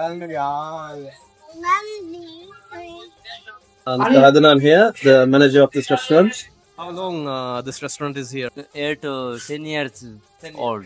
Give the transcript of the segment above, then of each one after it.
तेरे Um, Adnan here, the manager of this restaurant. How long uh, this restaurant is here? eight to ten years old.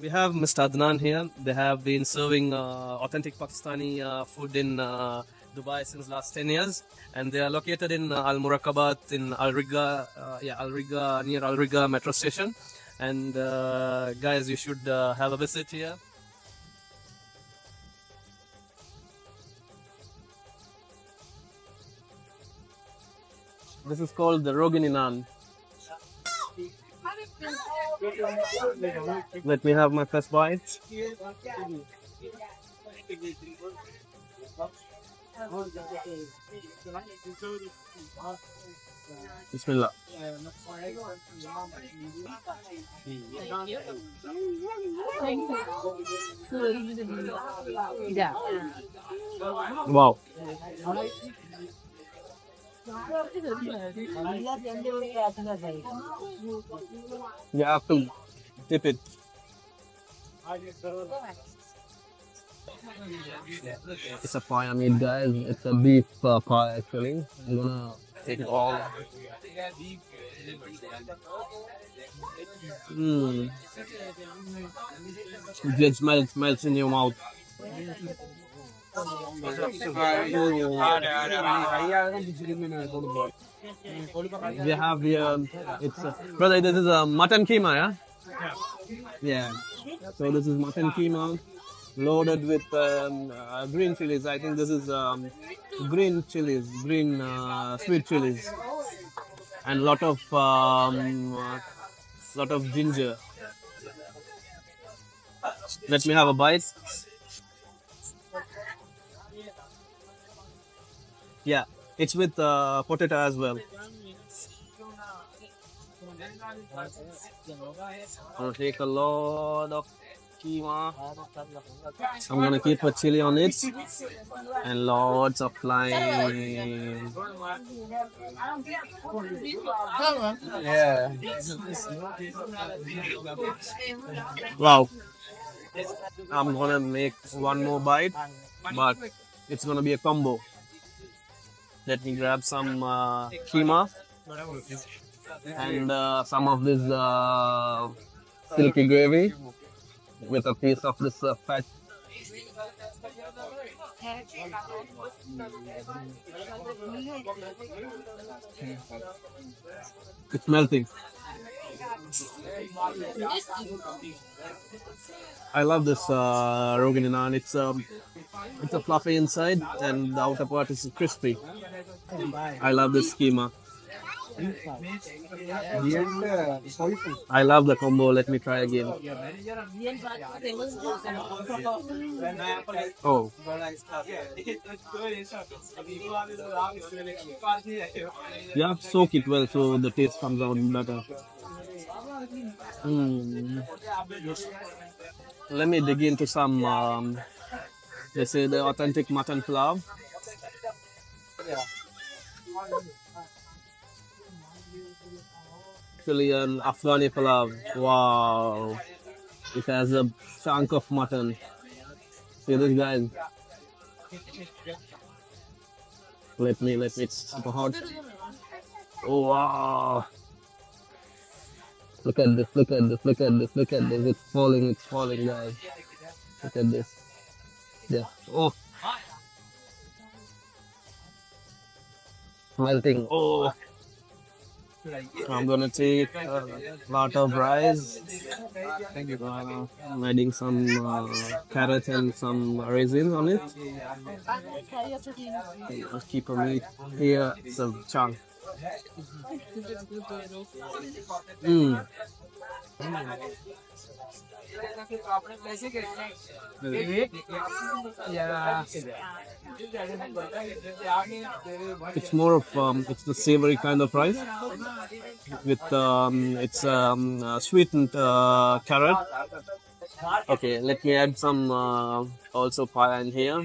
We have Mr. Adnan here. They have been serving uh, authentic Pakistani uh, food in uh, Dubai since last 10 years. And they are located in uh, Al Muraqqabat in Al Rigga, uh, yeah, Al Rigga, near Al Rigga metro station. And uh, guys, you should uh, have a visit here. This is called the Rogini Naan. Let me have my first bite. Bismillah. Wow. You have to dip it. It's a pie I made, guys. It's a beef uh, paya, actually. I'm gonna take it all. Mmm. It just melts, melts in your mouth. We have here, it's uh, brother. This is a mutton keema, yeah. Yeah. So this is mutton keema, loaded with um, uh, green chilies. I think this is um, green chilies, green uh, sweet chilies, and lot of um, lot of ginger. Let me have a bite. Yeah, it's with uh, potato as well. I'm gonna take a lot of keema. I'm gonna keep a chili on it and lots of lime. Yeah. Wow. I'm gonna make one more bite, but it's gonna be a combo. Let me grab some uh, and uh, some of this uh, silky gravy with a piece of this uh, fat. It's melting. I love this uh, Rogani naan. It's um, it's a fluffy inside and the outer part is crispy. I love this keema. I love the combo. Let me try again. Oh, to soak it well so the taste comes out better. Mm. Let me dig into some, um, let's say, the authentic mutton pulao. Actually, an Afghani pulao. Wow. It has a chunk of mutton. See this, guys? Let me, let me, it's super hot. Oh, wow. Look at this, look at this, look at this, look at this. It's falling, it's falling, guys. Look at this. Yeah. Oh. Melting. Oh. I'm gonna take a lot of rice. Thank you. Uh, I'm adding some uh, carrot and some raisins on it. I'll keep a meat here. It's a chunk. Mm. It's more of um, it's the savory kind of rice with um, it's um, uh, sweetened uh, carrot Okay, let me add some uh, also paya in here.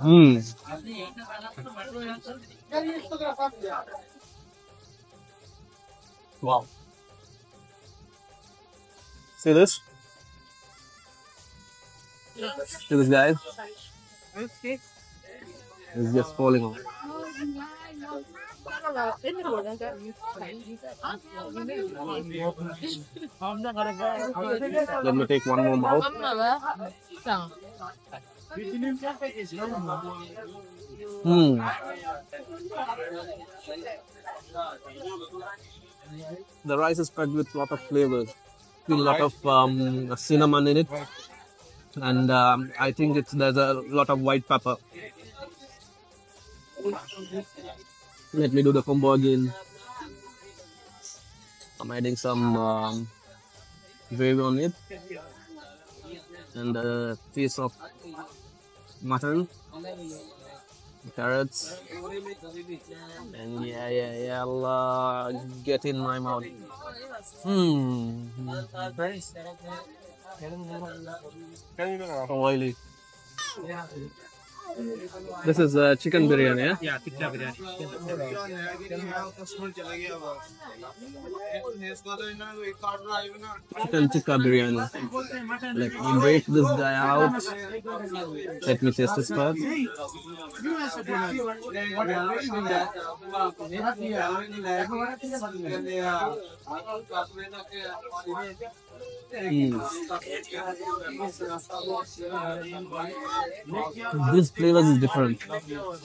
Hmm. Wow. See this? See this, guys? It's just falling off. Let me take one more mouth. Hmm. The rice is packed with a lot of flavors. Feel lot of um, cinnamon in it, and um, I think it's there's a lot of white pepper. Let me do the combo again. I'm adding some um, gravy on it and a piece of mutton, carrots, and yeah, yeah, yeah, I'll uh, get in my mouth. Hmm. Oily. This is uh, chicken biryani, yeah? Yeah, tikka biryani. Chicken tikka biryani. Let me break this guy out. Let me taste this part. Mm. This flavors is different.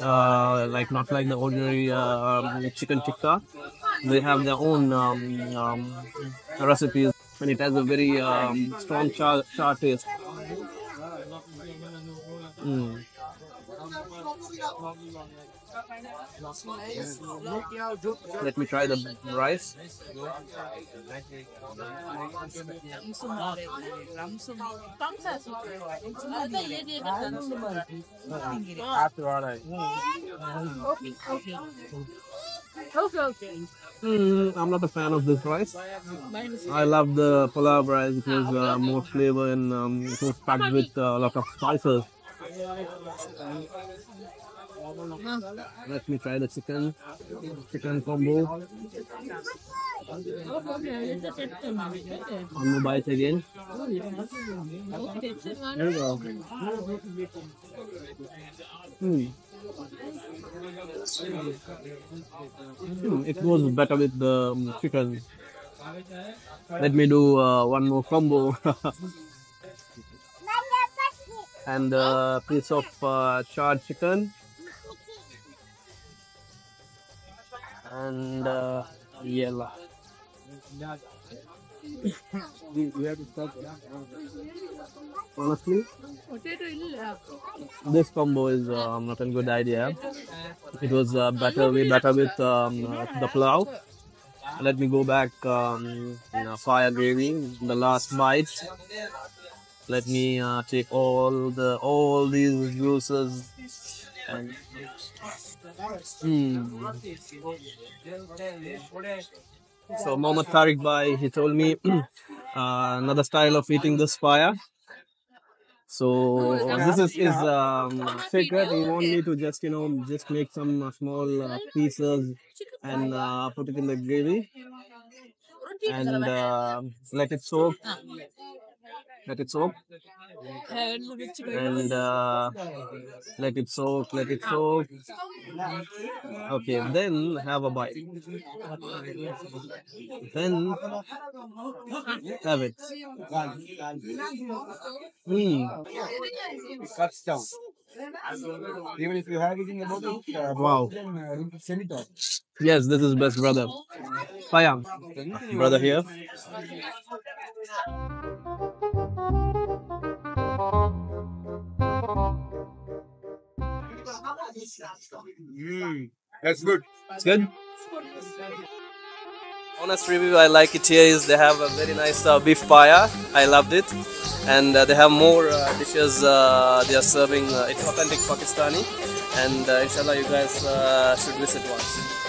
Uh, like not like the ordinary uh, chicken tikka. They have their own um, um, recipes, and it has a very um, strong char, char taste. Mm. Let me try the rice. Mm, I'm not a fan of this rice. I love the pulao rice. Has uh, more flavor and um, it was packed with uh, a lot of spices. Let me try the chicken, chicken combo. One more bite again. There we go. Hmm. Hmm, it goes better with the um, chicken. Let me do uh, one more combo. and a piece of uh, charred chicken. And uh, yellow. Honestly, this combo is um, not a good idea. It was uh, better, way better with um, uh, the pulao. Let me go back um, in a fire gravy, the last bite. Let me uh, take all the all these juices Hmm. So Mohammad Tariq Bhai, he told me uh, another style of eating this fire. So this is his um, secret. He want me to just you know just make some uh, small uh, pieces and uh, put it in the gravy and uh, let it soak. Let it soak and uh, let it soak. Let it soak. Okay, then have a bite. Then have it. Mm. Cuts down. Even if you have it in your bottle, uh, Wow. send it out. Yes, this is best brother. Payam, brother here. Mm, that's good. It's good. Honest review I like it here is they have a very nice uh, beef paya. I loved it, and uh, they have more uh, dishes uh, they are serving. Uh, it's authentic Pakistani, and uh, inshallah you guys uh, should visit once.